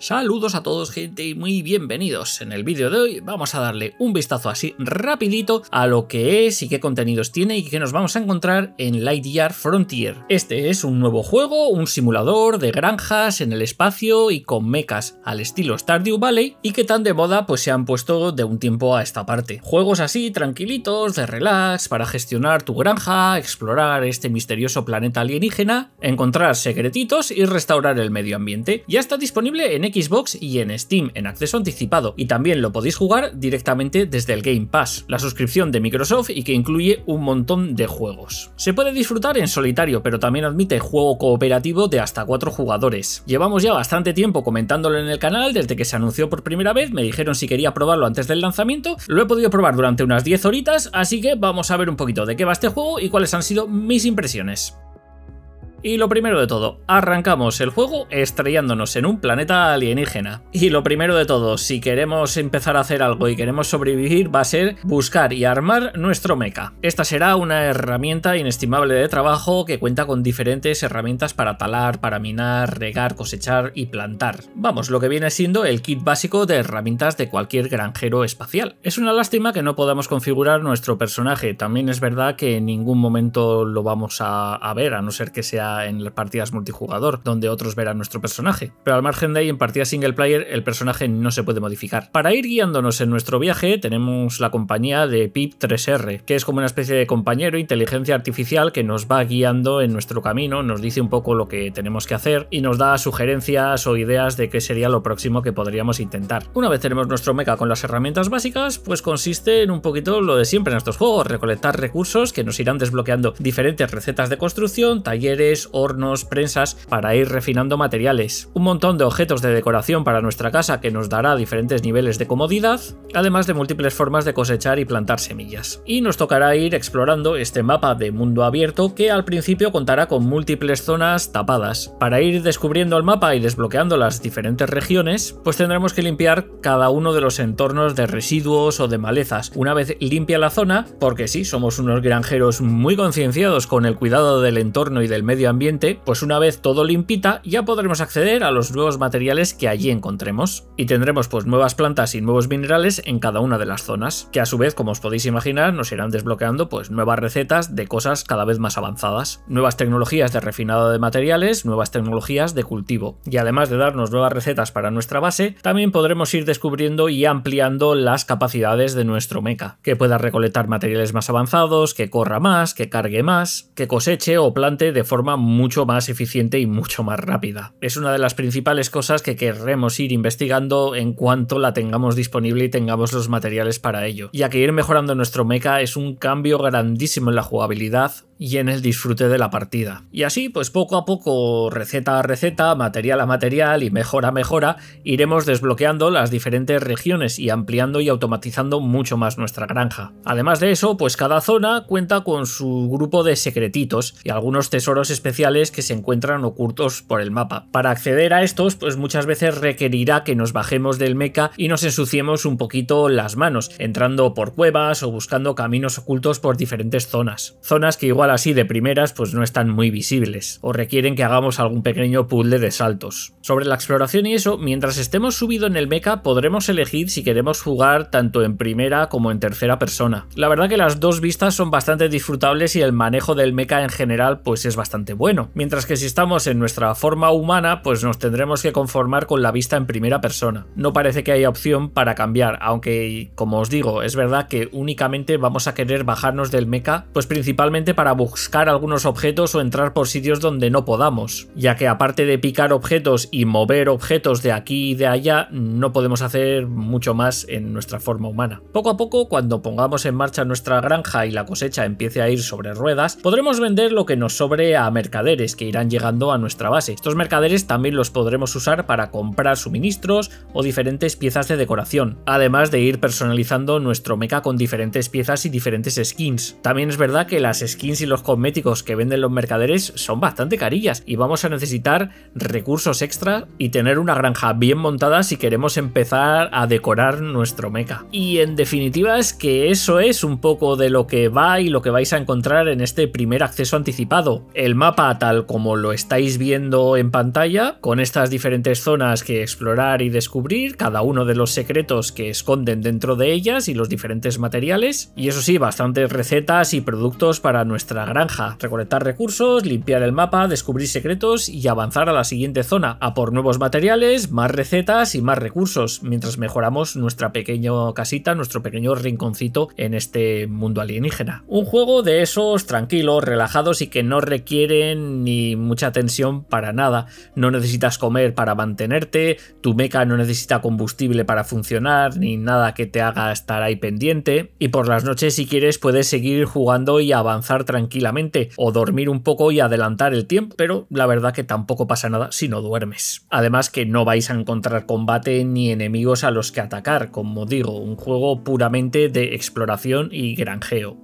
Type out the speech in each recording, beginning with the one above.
Saludos a todos gente y muy bienvenidos. En el vídeo de hoy vamos a darle un vistazo así rapidito a lo que es y qué contenidos tiene y qué nos vamos a encontrar en Lightyear Frontier. Este es un nuevo juego, un simulador de granjas en el espacio y con mechas al estilo Stardew Valley y que tan de moda pues se han puesto de un tiempo a esta parte. Juegos así tranquilitos, de relax, para gestionar tu granja, explorar este misterioso planeta alienígena, encontrar secretitos y restaurar el medio ambiente. Ya está disponible en Xbox y en Steam en acceso anticipado, y también lo podéis jugar directamente desde el Game Pass, la suscripción de Microsoft y que incluye un montón de juegos. Se puede disfrutar en solitario, pero también admite juego cooperativo de hasta 4 jugadores. Llevamos ya bastante tiempo comentándolo en el canal desde que se anunció por primera vez, me dijeron si quería probarlo antes del lanzamiento, lo he podido probar durante unas 10 horitas, así que vamos a ver un poquito de qué va este juego y cuáles han sido mis impresiones. Y lo primero de todo, arrancamos el juego estrellándonos en un planeta alienígena. Y lo primero de todo, si queremos empezar a hacer algo y queremos sobrevivir, va a ser buscar y armar nuestro mecha. Esta será una herramienta inestimable de trabajo que cuenta con diferentes herramientas para talar, para minar, regar, cosechar y plantar. Vamos, lo que viene siendo el kit básico de herramientas de cualquier granjero espacial. Es una lástima que no podamos configurar nuestro personaje. También es verdad que en ningún momento lo vamos a, a ver, a no ser que sea en partidas multijugador, donde otros verán nuestro personaje. Pero al margen de ahí, en partidas single player, el personaje no se puede modificar. Para ir guiándonos en nuestro viaje, tenemos la compañía de PIP3R, que es como una especie de compañero, inteligencia artificial que nos va guiando en nuestro camino, nos dice un poco lo que tenemos que hacer y nos da sugerencias o ideas de qué sería lo próximo que podríamos intentar. Una vez tenemos nuestro mecha con las herramientas básicas, pues consiste en un poquito lo de siempre en estos juegos, recolectar recursos que nos irán desbloqueando diferentes recetas de construcción, talleres, hornos, prensas para ir refinando materiales, un montón de objetos de decoración para nuestra casa que nos dará diferentes niveles de comodidad, además de múltiples formas de cosechar y plantar semillas. Y nos tocará ir explorando este mapa de mundo abierto que al principio contará con múltiples zonas tapadas. Para ir descubriendo el mapa y desbloqueando las diferentes regiones, pues tendremos que limpiar cada uno de los entornos de residuos o de malezas. Una vez limpia la zona, porque sí, somos unos granjeros muy concienciados con el cuidado del entorno y del medio ambiente, pues una vez todo limpita ya podremos acceder a los nuevos materiales que allí encontremos. Y tendremos pues nuevas plantas y nuevos minerales en cada una de las zonas, que a su vez, como os podéis imaginar, nos irán desbloqueando pues nuevas recetas de cosas cada vez más avanzadas, nuevas tecnologías de refinado de materiales, nuevas tecnologías de cultivo. Y además de darnos nuevas recetas para nuestra base, también podremos ir descubriendo y ampliando las capacidades de nuestro mecha, que pueda recolectar materiales más avanzados, que corra más, que cargue más, que coseche o plante de forma mucho más eficiente y mucho más rápida. Es una de las principales cosas que querremos ir investigando en cuanto la tengamos disponible y tengamos los materiales para ello, ya que ir mejorando nuestro mecha es un cambio grandísimo en la jugabilidad y en el disfrute de la partida. Y así, pues poco a poco, receta a receta, material a material y mejora a mejora, iremos desbloqueando las diferentes regiones y ampliando y automatizando mucho más nuestra granja. Además de eso, pues cada zona cuenta con su grupo de secretitos y algunos tesoros especiales que se encuentran ocultos por el mapa. Para acceder a estos, pues muchas veces requerirá que nos bajemos del mecha y nos ensuciemos un poquito las manos, entrando por cuevas o buscando caminos ocultos por diferentes zonas. Zonas que igual así de primeras pues no están muy visibles o requieren que hagamos algún pequeño puzzle de saltos. Sobre la exploración y eso, mientras estemos subido en el mecha podremos elegir si queremos jugar tanto en primera como en tercera persona. La verdad que las dos vistas son bastante disfrutables y el manejo del mecha en general pues es bastante bueno, mientras que si estamos en nuestra forma humana pues nos tendremos que conformar con la vista en primera persona. No parece que haya opción para cambiar, aunque como os digo, es verdad que únicamente vamos a querer bajarnos del mecha pues principalmente para buscar algunos objetos o entrar por sitios donde no podamos, ya que aparte de picar objetos y mover objetos de aquí y de allá, no podemos hacer mucho más en nuestra forma humana. Poco a poco, cuando pongamos en marcha nuestra granja y la cosecha empiece a ir sobre ruedas, podremos vender lo que nos sobre a mercaderes que irán llegando a nuestra base. Estos mercaderes también los podremos usar para comprar suministros o diferentes piezas de decoración, además de ir personalizando nuestro mecha con diferentes piezas y diferentes skins. También es verdad que las skins y los cosméticos que venden los mercaderes son bastante carillas y vamos a necesitar recursos extra y tener una granja bien montada si queremos empezar a decorar nuestro mecha. Y en definitiva es que eso es un poco de lo que va y lo que vais a encontrar en este primer acceso anticipado. El mapa tal como lo estáis viendo en pantalla, con estas diferentes zonas que explorar y descubrir, cada uno de los secretos que esconden dentro de ellas y los diferentes materiales. Y eso sí, bastantes recetas y productos para nuestra granja. Recolectar recursos, limpiar el mapa, descubrir secretos y avanzar a la siguiente zona, a por nuevos materiales, más recetas y más recursos, mientras mejoramos nuestra pequeña casita, nuestro pequeño rinconcito en este mundo alienígena. Un juego de esos tranquilos, relajados y que no requieren ni mucha tensión para nada. No necesitas comer para mantenerte, tu mecha no necesita combustible para funcionar, ni nada que te haga estar ahí pendiente. Y por las noches, si quieres, puedes seguir jugando y avanzar tranquilamente, o dormir un poco y adelantar el tiempo, pero la verdad que tampoco pasa nada si no duermes. Además que no vais a encontrar combate ni enemigos a los que atacar, como digo, un juego puramente de exploración y granjeo.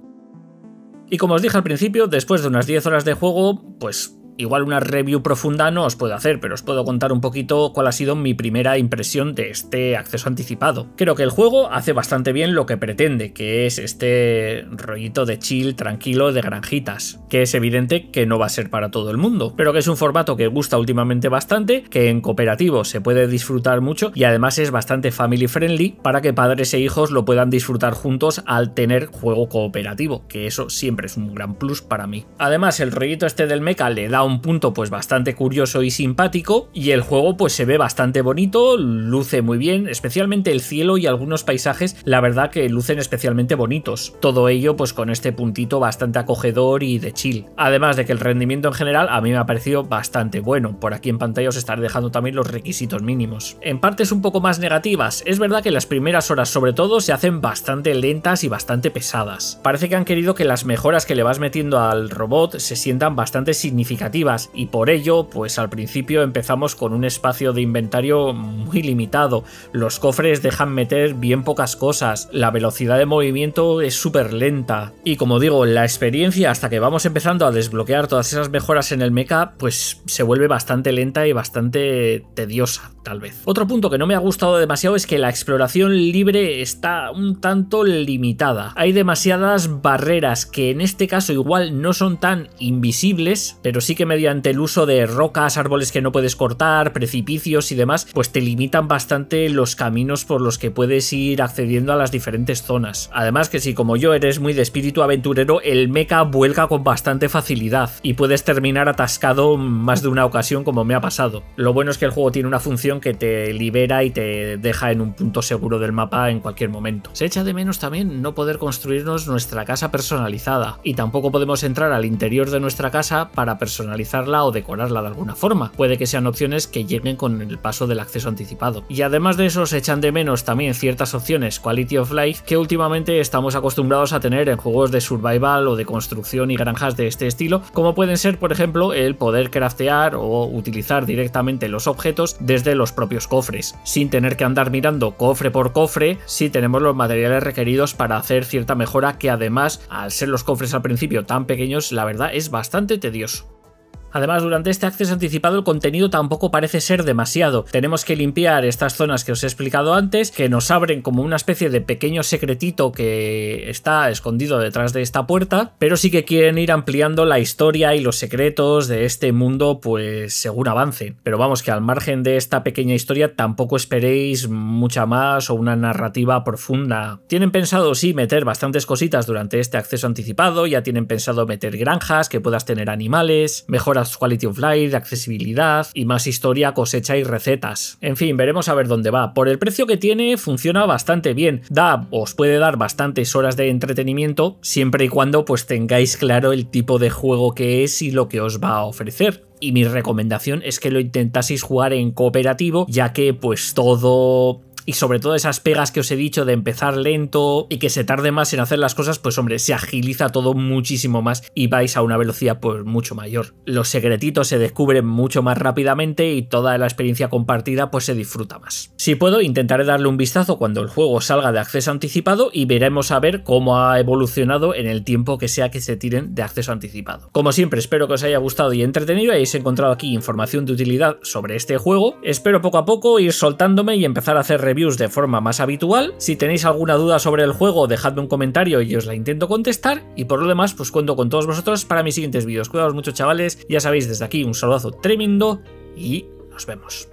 Y como os dije al principio, después de unas 10 horas de juego, pues Igual una review profunda no os puedo hacer, pero os puedo contar un poquito cuál ha sido mi primera impresión de este acceso anticipado. Creo que el juego hace bastante bien lo que pretende, que es este rollito de chill tranquilo de granjitas, que es evidente que no va a ser para todo el mundo, pero que es un formato que gusta últimamente bastante, que en cooperativo se puede disfrutar mucho y además es bastante family friendly para que padres e hijos lo puedan disfrutar juntos al tener juego cooperativo, que eso siempre es un gran plus para mí. Además, el rollito este del mecha le da un punto pues bastante curioso y simpático y el juego pues se ve bastante bonito, luce muy bien, especialmente el cielo y algunos paisajes, la verdad que lucen especialmente bonitos. Todo ello pues con este puntito bastante acogedor y de chill. Además de que el rendimiento en general a mí me ha parecido bastante bueno. Por aquí en pantalla os estaré dejando también los requisitos mínimos. En partes un poco más negativas, es verdad que las primeras horas sobre todo se hacen bastante lentas y bastante pesadas. Parece que han querido que las mejoras que le vas metiendo al robot se sientan bastante significativas y por ello, pues al principio empezamos con un espacio de inventario muy limitado. Los cofres dejan meter bien pocas cosas, la velocidad de movimiento es súper lenta y como digo, la experiencia hasta que vamos empezando a desbloquear todas esas mejoras en el mecha, pues se vuelve bastante lenta y bastante tediosa, tal vez. Otro punto que no me ha gustado demasiado es que la exploración libre está un tanto limitada. Hay demasiadas barreras que en este caso igual no son tan invisibles, pero sí que mediante el uso de rocas, árboles que no puedes cortar, precipicios y demás, pues te limitan bastante los caminos por los que puedes ir accediendo a las diferentes zonas. Además que si como yo eres muy de espíritu aventurero, el mecha vuelca con bastante facilidad y puedes terminar atascado más de una ocasión como me ha pasado. Lo bueno es que el juego tiene una función que te libera y te deja en un punto seguro del mapa en cualquier momento. Se echa de menos también no poder construirnos nuestra casa personalizada y tampoco podemos entrar al interior de nuestra casa para personalizar o decorarla de alguna forma. Puede que sean opciones que lleguen con el paso del acceso anticipado. Y además de eso se echan de menos también ciertas opciones Quality of Life que últimamente estamos acostumbrados a tener en juegos de survival o de construcción y granjas de este estilo, como pueden ser por ejemplo el poder craftear o utilizar directamente los objetos desde los propios cofres, sin tener que andar mirando cofre por cofre si tenemos los materiales requeridos para hacer cierta mejora que además al ser los cofres al principio tan pequeños la verdad es bastante tedioso. Además, durante este acceso anticipado el contenido tampoco parece ser demasiado. Tenemos que limpiar estas zonas que os he explicado antes, que nos abren como una especie de pequeño secretito que está escondido detrás de esta puerta, pero sí que quieren ir ampliando la historia y los secretos de este mundo, pues según avance. Pero vamos, que al margen de esta pequeña historia tampoco esperéis mucha más o una narrativa profunda. Tienen pensado, sí, meter bastantes cositas durante este acceso anticipado, ya tienen pensado meter granjas, que puedas tener animales, mejor quality of life, accesibilidad y más historia, cosecha y recetas. En fin, veremos a ver dónde va. Por el precio que tiene, funciona bastante bien. Da, os puede dar bastantes horas de entretenimiento, siempre y cuando pues tengáis claro el tipo de juego que es y lo que os va a ofrecer y mi recomendación es que lo intentaseis jugar en cooperativo ya que pues todo y sobre todo esas pegas que os he dicho de empezar lento y que se tarde más en hacer las cosas, pues hombre, se agiliza todo muchísimo más y vais a una velocidad pues mucho mayor. Los secretitos se descubren mucho más rápidamente y toda la experiencia compartida pues se disfruta más. Si puedo, intentaré darle un vistazo cuando el juego salga de acceso anticipado y veremos a ver cómo ha evolucionado en el tiempo que sea que se tiren de acceso anticipado. Como siempre, espero que os haya gustado y entretenido y hayáis encontrado aquí información de utilidad sobre este juego. Espero poco a poco ir soltándome y empezar a hacer reviews de forma más habitual. Si tenéis alguna duda sobre el juego, dejadme un comentario y os la intento contestar. Y por lo demás, pues cuento con todos vosotros para mis siguientes vídeos. Cuidaos mucho chavales, ya sabéis desde aquí un saludazo tremendo y nos vemos.